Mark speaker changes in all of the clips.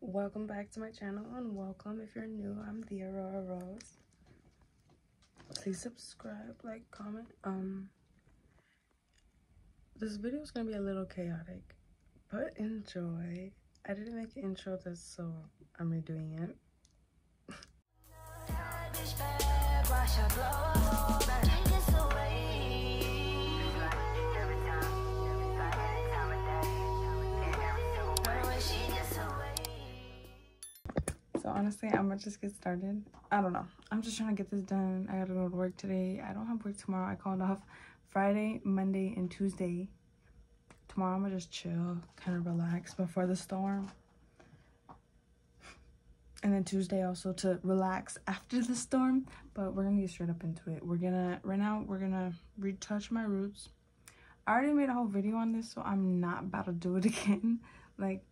Speaker 1: welcome back to my channel and welcome if you're new. I'm the aurora rose. Please subscribe like comment. Um this video is gonna be a little chaotic but enjoy. I didn't make an intro this so i'm redoing it honestly, I'm gonna just get started. I don't know. I'm just trying to get this done. I gotta go to work today. I don't have work tomorrow. I called off Friday, Monday, and Tuesday. Tomorrow I'm gonna just chill, kind of relax before the storm. And then Tuesday also to relax after the storm. But we're gonna get straight up into it. We're gonna right now we're gonna retouch my roots. I already made a whole video on this, so I'm not about to do it again. like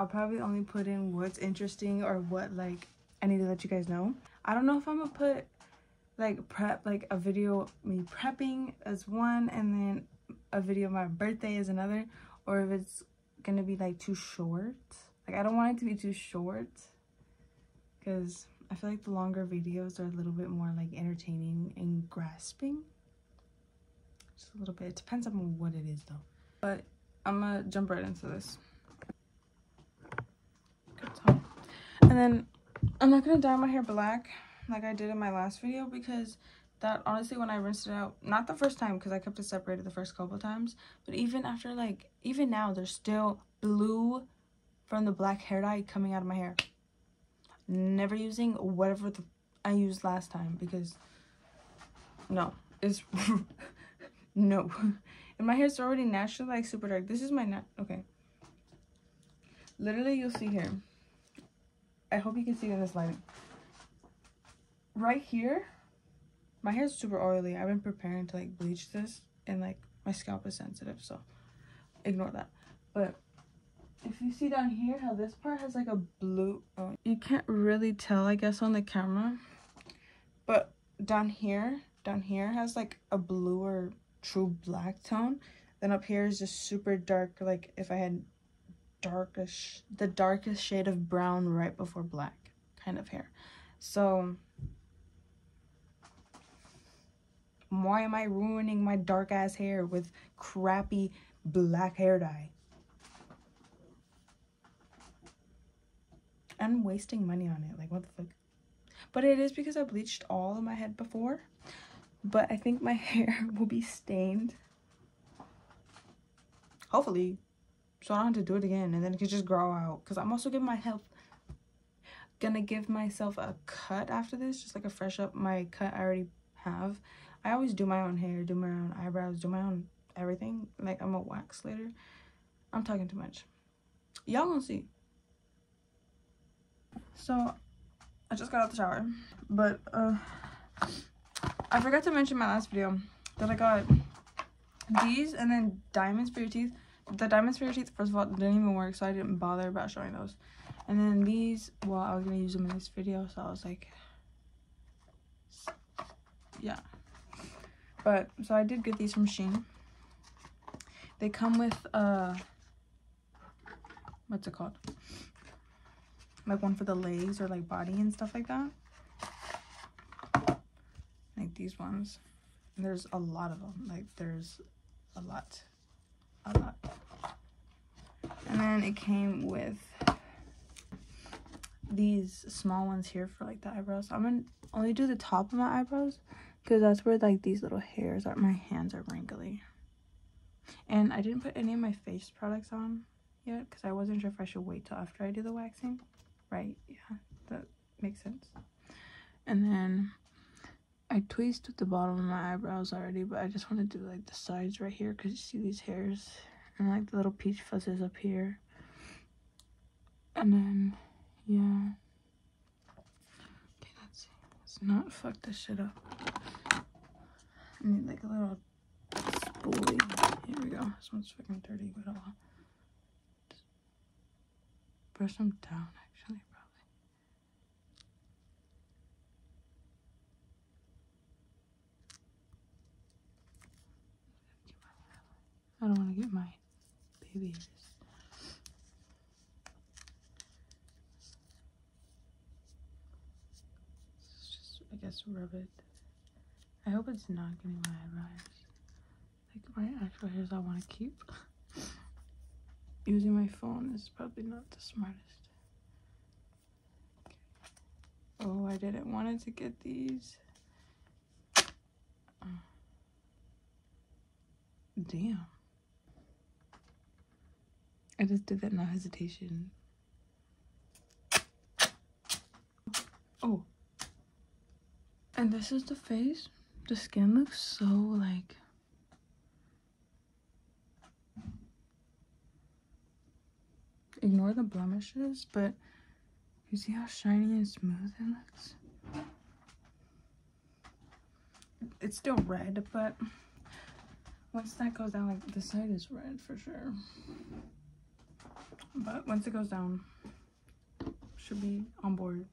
Speaker 1: I'll probably only put in what's interesting or what like I need to let you guys know. I don't know if I'm gonna put like prep like a video me prepping as one and then a video of my birthday as another or if it's gonna be like too short. Like I don't want it to be too short because I feel like the longer videos are a little bit more like entertaining and grasping. Just a little bit. It depends on what it is though. But I'm gonna jump right into this. And then I'm not gonna dye my hair black like I did in my last video because that honestly when I rinsed it out, not the first time because I kept it separated the first couple times, but even after like, even now there's still blue from the black hair dye coming out of my hair. Never using whatever the, I used last time because no, it's no. And my hair's already naturally like super dark. This is my, nat okay. Literally you'll see here I hope you can see in this lighting. Right here, my hair is super oily. I've been preparing to like bleach this and like my scalp is sensitive, so ignore that. But if you see down here how this part has like a blue, oh, you can't really tell I guess on the camera, but down here, down here has like a bluer true black tone. Then up here is just super dark, like if I had darkish the darkest shade of brown right before black kind of hair. So why am i ruining my dark ass hair with crappy black hair dye? I'm wasting money on it like what the fuck? But it is because i bleached all of my head before but i think my hair will be stained. Hopefully so I don't have to do it again and then it can just grow out because I'm also giving my health gonna give myself a cut after this just like a fresh up my cut I already have. I always do my own hair do my own eyebrows do my own everything like I'm a wax later I'm talking too much. Y'all gonna see. So I just got out the shower but uh I forgot to mention my last video that I got. These and then diamonds for your teeth the diamonds for your teeth, first of all, didn't even work, so I didn't bother about showing those. And then these, well, I was going to use them in this video, so I was like, yeah. But, so I did get these from Shein. They come with, uh, what's it called? Like one for the legs or like body and stuff like that. Like these ones. There's a lot of them. Like there's a lot. A lot and then it came with these small ones here for like the eyebrows. I'm gonna only do the top of my eyebrows because that's where like these little hairs are my hands are wrinkly. And i didn't put any of my face products on yet because i wasn't sure if i should wait till after i do the waxing. Right? Yeah. That makes sense. And then i tweezed the bottom of my eyebrows already but i just want to do like the sides right here because you see these hairs and like the little peach fuzzes up here. And then yeah. Okay let's see. Let's not fuck this shit up. I need like a little spoolie. Here we go. This one's fucking dirty but oh I'll brush them down actually probably. I don't want to get my babies. Just, I guess, rub it. I hope it's not getting my eyebrows. Like, my actual hairs I want to keep. Using my phone is probably not the smartest. Oh, I didn't want it to get these. Damn. I just did that no hesitation. Oh. And this is the face. The skin looks so like ignore the blemishes, but you see how shiny and smooth it looks? It's still red, but once that goes down, like the side is red for sure. But once it goes down, should be on board.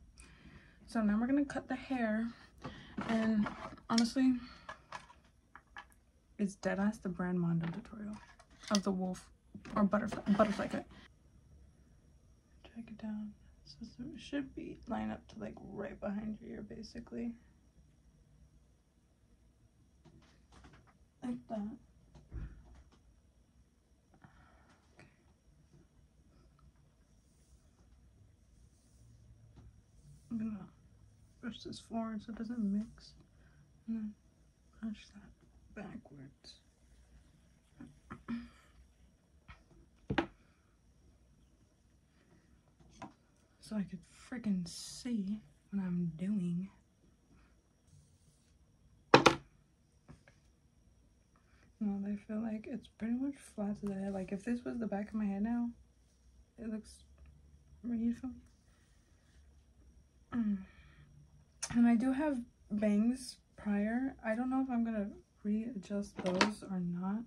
Speaker 1: So now we're gonna cut the hair. And honestly, it's dead ass the Brad Mondo tutorial of the wolf or butterfly butterfly cut. Drag it down. So it should be line up to like right behind your ear basically. Like that. I'm gonna push this forward so it doesn't mix. And then push that backwards. so I could freaking see what I'm doing. Well, I feel like it's pretty much flat to the head. Like if this was the back of my head now, it looks, you me? Mm. Um, and I do have bangs prior. I don't know if I'm gonna readjust those or not.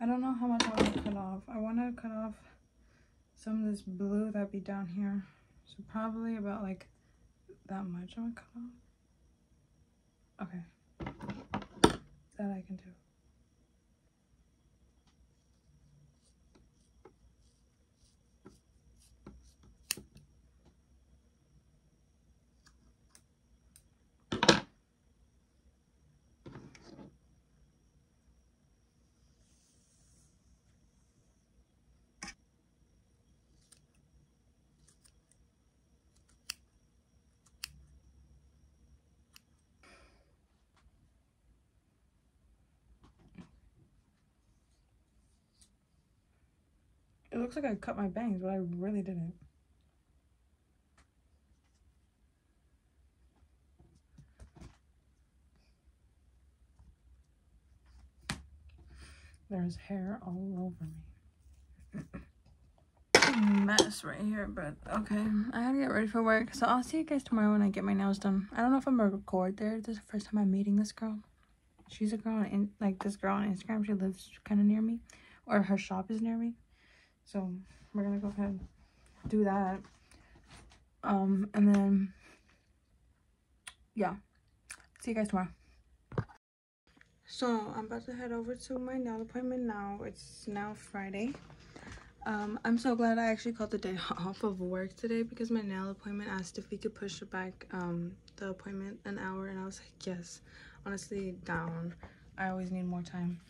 Speaker 1: I don't know how much I want to cut off. I want to cut off some of this blue that be down here. So probably about like that much I want to cut off. Okay. That I can do. It looks like I cut my bangs, but I really didn't. There's hair all over me. Mess right here, but okay. I gotta get ready for work. So I'll see you guys tomorrow when I get my nails done. I don't know if I'm gonna record there. This is the first time I'm meeting this girl. She's a girl on, like this girl on Instagram. She lives kind of near me. Or her shop is near me. So we're gonna go ahead and do that. Um, and then yeah. See you guys tomorrow. So I'm about to head over to my nail appointment now. It's now Friday. Um, I'm so glad I actually called the day off of work today because my nail appointment asked if we could push it back um, the appointment an hour and I was like yes honestly down I always need more time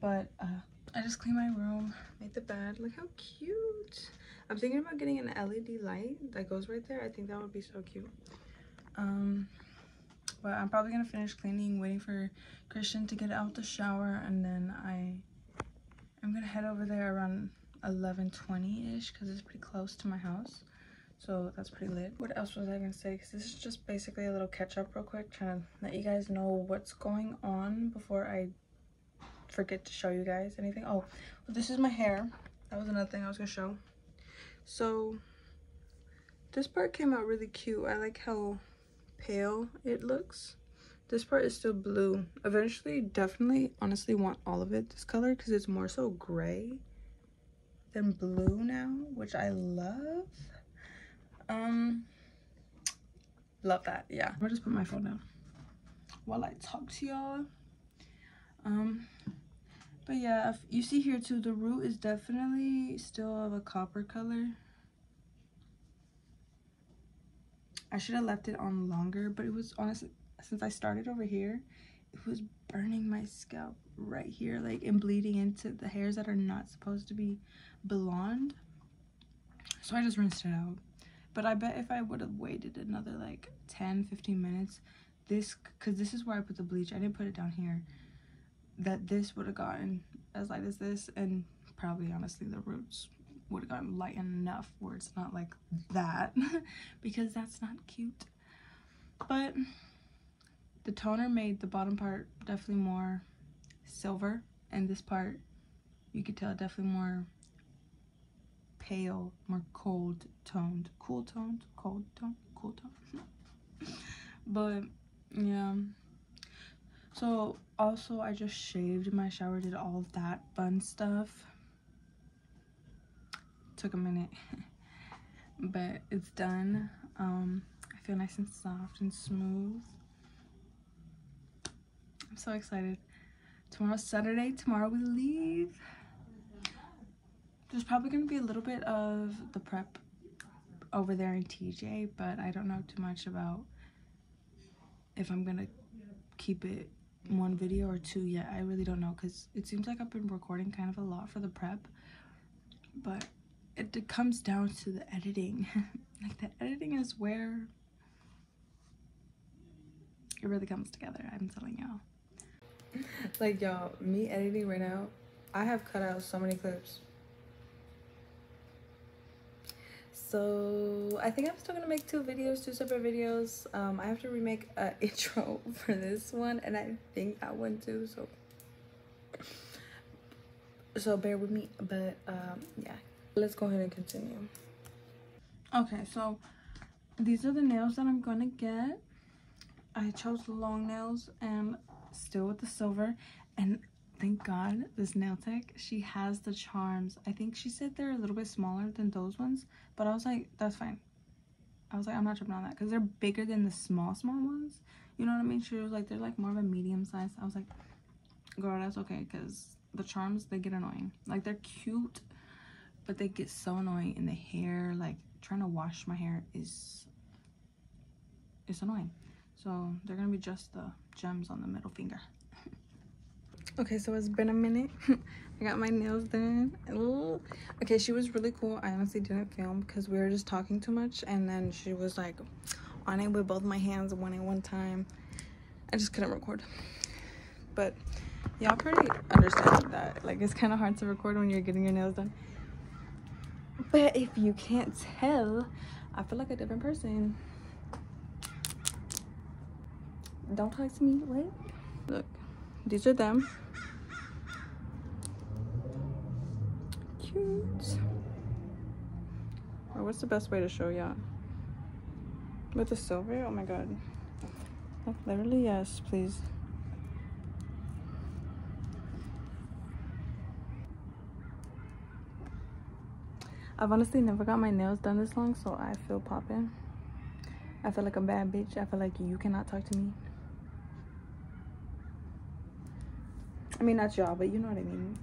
Speaker 1: but uh, I just cleaned my room, made the bed. Look how cute. I'm thinking about getting an LED light that goes right there. I think that would be so cute. Um, but I'm probably gonna finish cleaning, waiting for Christian to get out the shower, and then I I'm gonna head over there around 11:20 ish because it's pretty close to my house. So that's pretty lit. What else was I gonna say? Because this is just basically a little catch up real quick, trying to let you guys know what's going on before I forget to show you guys anything. Oh, well, this is my hair. That was another thing I was gonna show. So this part came out really cute. I like how pale it looks. This part is still blue. Eventually, definitely, honestly want all of it this color because it's more so gray than blue now, which I love. Um, love that, yeah. I'll just put my phone down while I talk to y'all. Um, But yeah, you see here too, the root is definitely still of a copper color. I should have left it on longer, but it was honestly, since I started over here, it was burning my scalp right here, like, and bleeding into the hairs that are not supposed to be blonde. So I just rinsed it out. But I bet if I would have waited another like 10, 15 minutes, this, because this is where I put the bleach. I didn't put it down here. That this would have gotten as light as this and probably honestly the roots would have gotten light enough where it's not like that because that's not cute. But the toner made the bottom part definitely more silver and this part you could tell definitely more pale, more cold toned, cool toned, cold tone, cool tone. but yeah. So also I just shaved my shower, did all that fun stuff. Took a minute, but it's done. Um, I feel nice and soft and smooth. I'm so excited. Tomorrow's Saturday. Tomorrow we leave there's probably going to be a little bit of the prep over there in TJ, but I don't know too much about if I'm going to keep it one video or two yet. I really don't know because it seems like I've been recording kind of a lot for the prep, but it, it comes down to the editing. like the editing is where it really comes together, I'm telling y'all. like y'all, me editing right now, I have cut out so many clips so i think i'm still gonna make two videos two separate videos. Um i have to remake an intro for this one and i think that one too so. So bear with me but um yeah. Let's go ahead and continue. Okay so these are the nails that i'm gonna get. I chose long nails and still with the silver and thank god this nail tech she has the charms. I think she said they're a little bit smaller than those ones but i was like that's fine. I was like i'm not tripping on that because they're bigger than the small small ones. You know what i mean? She was like they're like more of a medium size. I was like girl that's okay because the charms they get annoying. Like they're cute but they get so annoying in the hair like trying to wash my hair is it's annoying. So they're gonna be just the gems on the middle finger okay so it's been a minute. I got my nails done. Ooh. okay she was really cool. I honestly didn't film because we were just talking too much and then she was like on it with both my hands one at one time. I just couldn't record. But y'all pretty understand that like it's kind of hard to record when you're getting your nails done. But if you can't tell i feel like a different person. Don't talk to me wait look these are them cute. Or what's the best way to show y'all? With the silver? Oh my god. Literally, yes, please. I've honestly never got my nails done this long, so I feel popping. I feel like a bad bitch. I feel like you cannot talk to me. I mean, not y'all, but you know what I mean.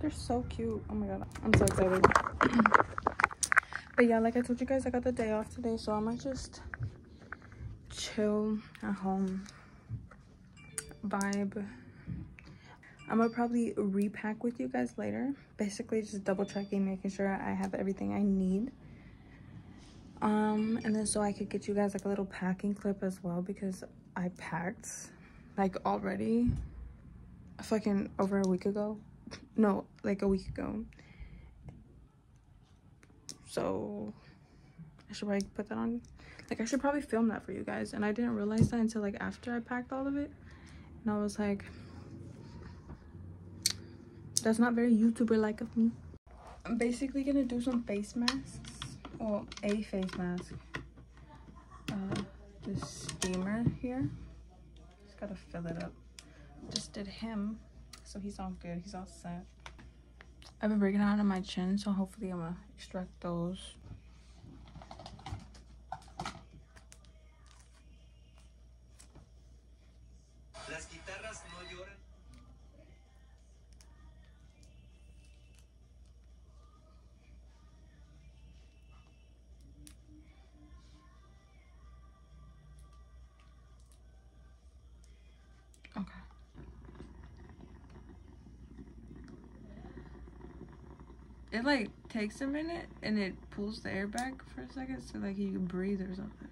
Speaker 1: They're so cute. Oh my god. I'm so excited. but yeah, like I told you guys, I got the day off today. So I might just chill at home. Vibe. I'm gonna probably repack with you guys later. Basically just double checking, making sure I have everything I need. Um, and then so I could get you guys like a little packing clip as well because I packed like already fucking over a week ago. No like a week ago. So i should probably put that on? Like i should probably film that for you guys. And i didn't realize that until like after i packed all of it. And i was like that's not very youtuber like of me. I'm basically gonna do some face masks well a face mask. Uh this steamer here. Just gotta fill it up. Just did him so he's all good. He's all set. I've been breaking out on my chin so hopefully i'm gonna extract those it like takes a minute and it pulls the air back for a second so like you can breathe or something.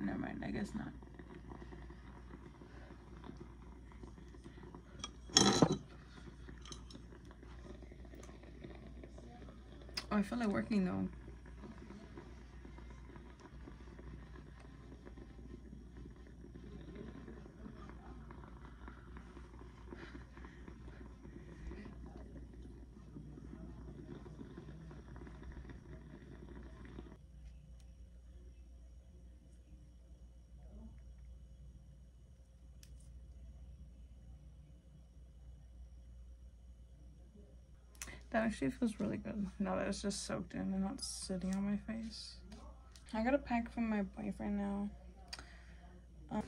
Speaker 1: Never mind, I guess not. Oh, I feel like working though. That actually feels really good now that it's just soaked in and not sitting on my face. I got a pack from my boyfriend now. Um,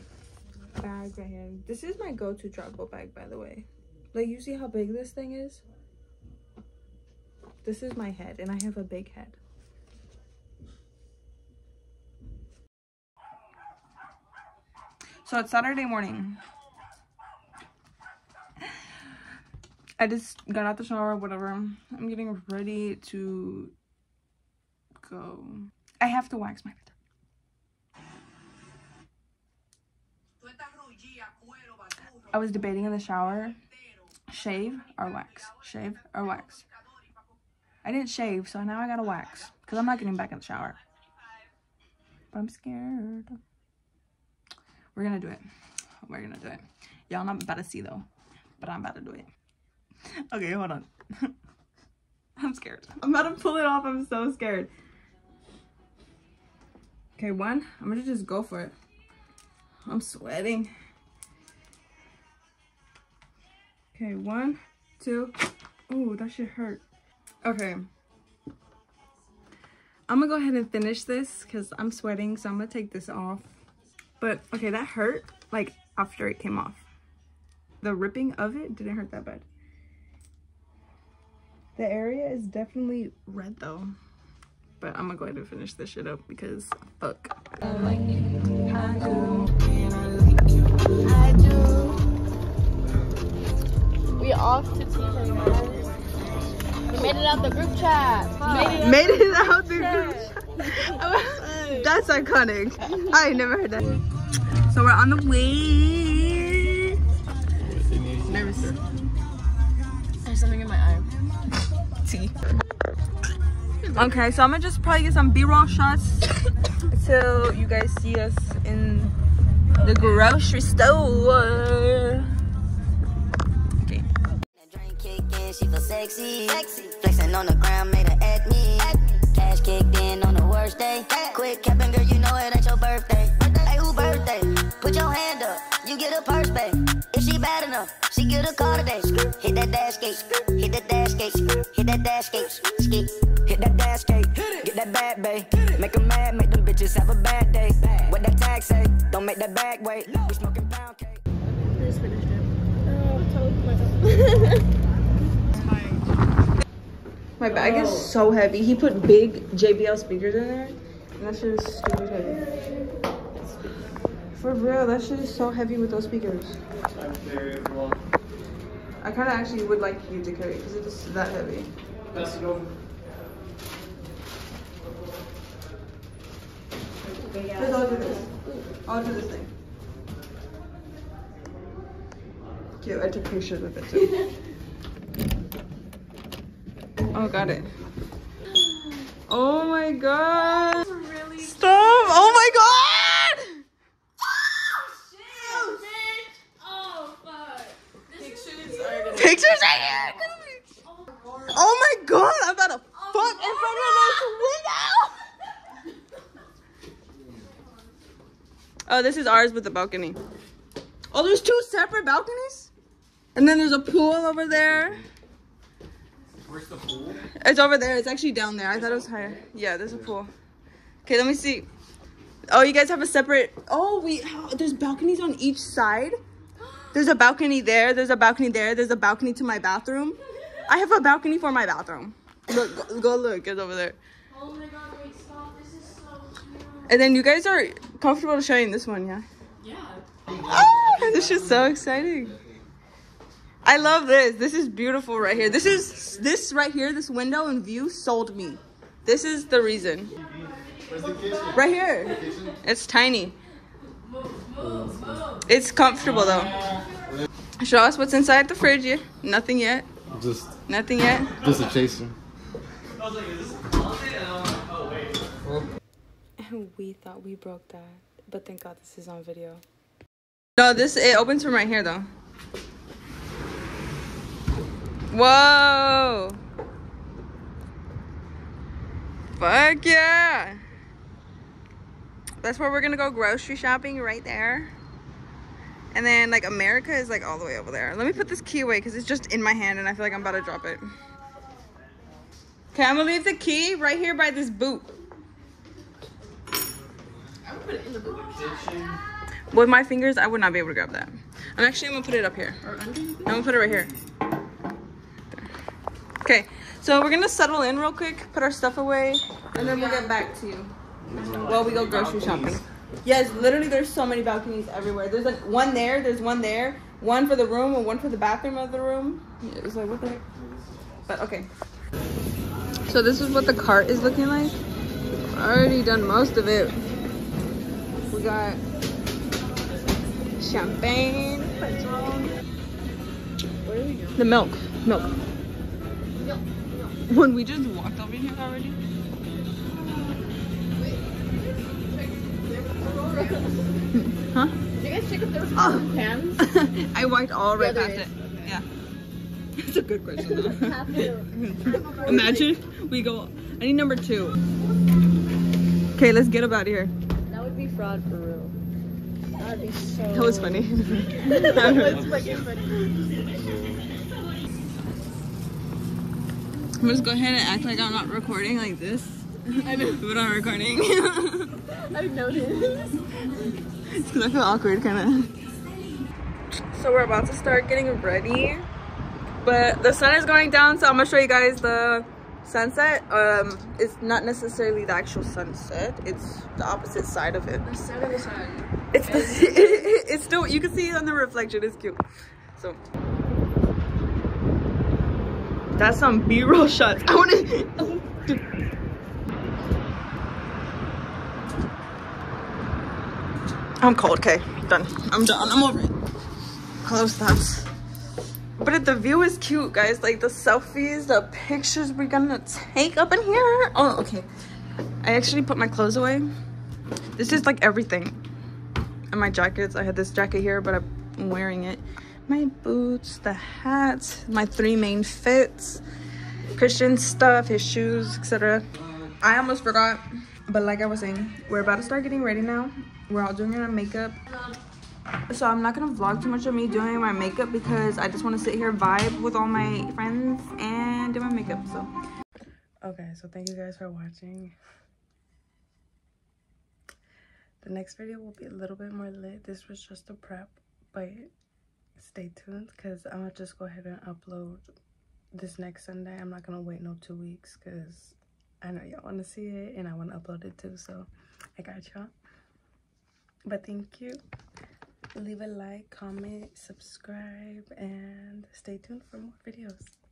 Speaker 1: bag right here. This is my go-to travel bag, by the way. Like, you see how big this thing is? This is my head, and I have a big head. So it's Saturday morning. I just got out the shower, whatever. I'm getting ready to go. I have to wax my hair. I was debating in the shower, shave or wax, shave or wax. I didn't shave, so now I gotta wax because I'm not getting back in the shower. But I'm scared. We're gonna do it. We're gonna do it. Y'all not about to see though, but I'm about to do it. Okay, hold on. I'm scared. I'm about to pull it off. I'm so scared. Okay, one. I'm gonna just go for it. I'm sweating. Okay, one, two. Ooh, that should hurt. Okay. I'm gonna go ahead and finish this because I'm sweating, so I'm gonna take this off. But, okay, that hurt, like, after it came off. The ripping of it didn't hurt that bad. The area is definitely red though. But I'm gonna go ahead and finish this shit up because fuck.
Speaker 2: We off to TJ We made it out the group chat.
Speaker 1: Made it, made it out the group chat. That's iconic. I never heard that. So we're on the way. Nervous.
Speaker 2: There's something in my eye.
Speaker 1: Tea. Okay, so I'm gonna just probably get some B-roll shots until you guys see us in the grocery store. Okay.
Speaker 3: That drink kicked in, she feel sexy. sexy. Flexing on the ground, made her at me. Cash kicked in on the worst day. Quick capping, girl, you know it ain't your birthday. Hey, who birthday? Put your hand up, you get a purse back. If she bad enough, she get a car today. Hit that dash gate, hit that dash gate, hit that dash gate, skate. Hit that dash gate, get that bad bay. Make 'em mad, make them bitches have a bad day. What that tag say? Don't make that bag wait. We smoking pound cake.
Speaker 2: Just finished it. Oh, totally
Speaker 1: My bag is so heavy. He put big JBL speakers in there. And that shit is stupid heavy. For real, that shit is so heavy with those speakers. I kind of actually would like you to carry because it is that heavy. Because I'll do this. I'll do this thing. Cute, I took pictures with it too. Oh, got it. Oh my god. Stop. Oh my god. Pictures right here. Oh my god. I'm about to fuck in front of this window. Oh, this is ours with the balcony. Oh, there's two separate balconies? And then there's a pool over there.
Speaker 4: Where's the pool?
Speaker 1: It's over there. It's actually down there. I thought it was higher. Yeah, there's a pool. Okay, let me see. Oh, you guys have a separate. Oh, we. There's balconies on each side. There's a balcony there. There's a balcony there. There's a balcony to my bathroom. I have a balcony for my bathroom. Look, go, go look. It's over there.
Speaker 2: Oh my god, wait, stop. This is so cute.
Speaker 1: And then you guys are comfortable showing this one, yeah?
Speaker 2: Yeah.
Speaker 1: Ah, this is so exciting. I love this. This is beautiful right here. This is this right here, this window and view sold me. This is the reason. Right here. It's tiny. It's comfortable though. Show us what's inside the fridge. Yeah. Nothing yet.
Speaker 5: Just,
Speaker 1: Nothing yet.
Speaker 5: just a chaser. I was like, is this a quality and oh wait.
Speaker 1: And we thought we broke that, but thank God this is on video. No, this it opens from right here though. Whoa! Fuck yeah! That's where we're gonna go grocery shopping right there. And then like America is like all the way over there. Let me put this key away because it's just in my hand and I feel like I'm about to drop it. Okay, I'm gonna leave the key right here by this boot. With my fingers, I would not be able to grab that. I'm actually gonna put it up here. I'm gonna put it right here. Okay, so we're gonna settle in real quick, put our stuff away, and then we'll get back to you while we go grocery shopping. Yes, literally, there's so many balconies everywhere. There's like one there, there's one there, one for the room, and one for the bathroom of the room. It was like, what the heck? But okay. So this is what the cart is looking like. Already done most of it. We got champagne, petrol. What are we doing? the milk, milk. When we just walked over here already. Huh?
Speaker 2: Did you guys check if there was
Speaker 1: Oh.
Speaker 2: pans?
Speaker 1: I walked all right
Speaker 2: Yeah,
Speaker 1: past
Speaker 2: there
Speaker 1: it. Yeah. It's a good question though. Imagine we go. I need number two. Okay, let's get up out of here.
Speaker 2: That would be fraud for real. That would be so.
Speaker 1: That was funny.
Speaker 2: that was fucking funny.
Speaker 1: I'm just go ahead and act like I'm not recording like this. I know. But I'm recording.
Speaker 2: I noticed.
Speaker 1: It's because I feel awkward, kind of. So we're about to start getting ready, but the sun is going down, so I'm gonna show you guys the sunset. Um, it's not necessarily the actual sunset; it's the opposite side of it.
Speaker 2: The sun of the sun.
Speaker 1: It's the, it's still you can see it on the reflection. It's cute. So that's some B-roll shots. I want to. I'm cold. Okay, done. I'm done. I'm over it. Close that. But the view is cute, guys. Like the selfies, the pictures we're gonna take up in here. Oh, okay. I actually put my clothes away. This is like everything. And my jackets. I had this jacket here, but I'm wearing it. My boots, the hat, my three main fits, Christian stuff, his shoes, etc. I almost forgot, but like I was saying, we're about to start getting ready now. We're all doing our makeup. So I'm not gonna vlog too much of me doing my makeup because I just want to sit here vibe with all my friends and do my makeup. So okay, so thank you guys for watching. The next video will be a little bit more lit. This was just a prep, but stay tuned because I'm gonna just go ahead and upload this next Sunday. I'm not gonna wait no two weeks because I know y'all want to see it and I want to upload it too. So I got y'all. But thank you. Leave a like, comment, subscribe, and stay tuned for more videos.